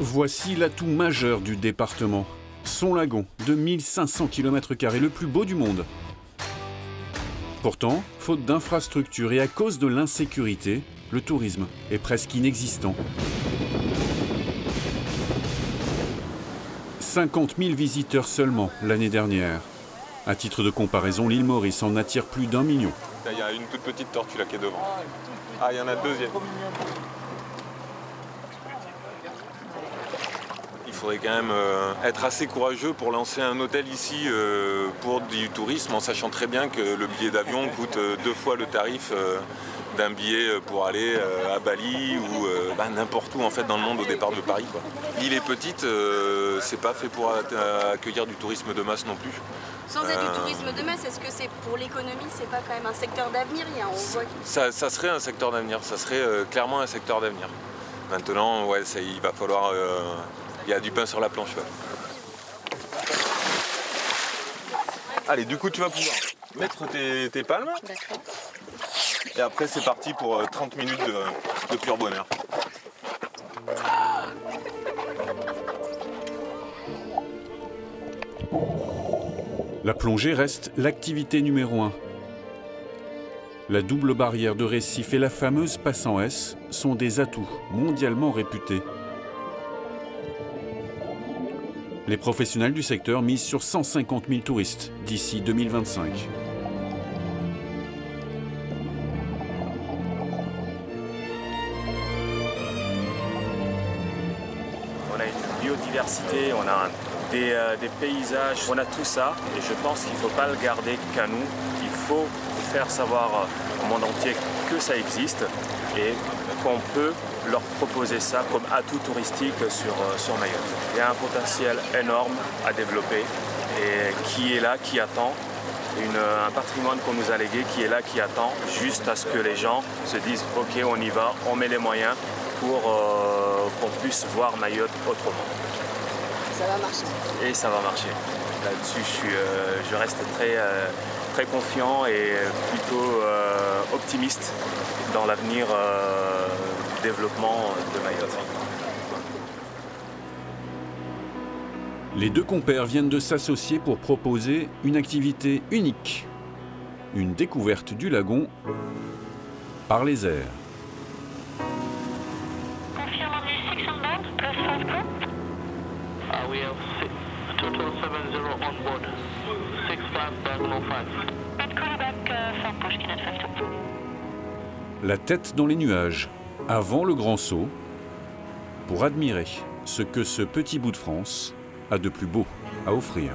Voici l'atout majeur du département. Son lagon, de 1500 km, le plus beau du monde. Pourtant, faute d'infrastructures et à cause de l'insécurité, le tourisme est presque inexistant. 50 000 visiteurs seulement l'année dernière. À titre de comparaison, l'île Maurice en attire plus d'un million. Il y a une toute petite tortue là qui est devant. Ah, il y en a deuxième. Faudrait quand même euh, être assez courageux pour lancer un hôtel ici euh, pour du tourisme en sachant très bien que le billet d'avion coûte euh, deux fois le tarif d'un billet pour aller à Bali ou bah, n'importe où en fait dans le monde au départ de Paris. L'île est petite, c'est pas fait pour accueillir du tourisme de masse non plus. Sans être du tourisme de masse, est-ce que c'est pour l'économie, c'est pas quand même un secteur d'avenir? Ça, ça, serait un secteur d'avenir, ça serait clairement un secteur d'avenir. Maintenant, ouais, ça, il va falloir il y a du pain sur la planche. Allez, du coup, tu vas pouvoir mettre tes, palmes. Et après, c'est parti pour 30 euh, minutes de, pur bonheur. La plongée reste l'activité numéro un. La double barrière de récif et la fameuse passe en S sont des atouts mondialement réputés. Les professionnels du secteur misent sur 150 000 touristes d'ici 2025. On a une biodiversité, on a euh, des, paysages, on a tout ça et je pense qu'il ne faut pas le garder qu'à nous. Il faut faire savoir au monde entier que ça existe et qu'on peut leur proposer ça comme atout touristique sur, euh, sur Mayotte. Il y a un potentiel énorme à développer et qui est là, qui attend. un patrimoine qu'on nous a légué qui est là, qui attend juste à ce que les gens se disent ok on y va, on met les moyens pour euh, qu'on puisse voir Mayotte autrement. Ça va marcher. Et ça va marcher. Là-dessus je, euh, je, reste très, très confiant et plutôt optimiste dans l'avenir développement de Mayotte. Les deux compères viennent de s'associer pour proposer une activité unique, une découverte du lagon par les airs. Ah, we have total 70 on board. 65 La tête dans les nuages, avant le grand saut, pour admirer ce que ce petit bout de France a de plus beau à offrir.